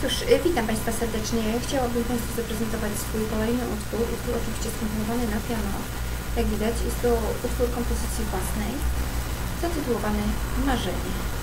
Cóż, y, witam Państwa serdecznie. Chciałabym Państwu zaprezentować swój kolejny utwór. Utwór oczywiście skomponowany na piano. Jak widać, jest to utwór kompozycji własnej, zatytułowany Marzenie.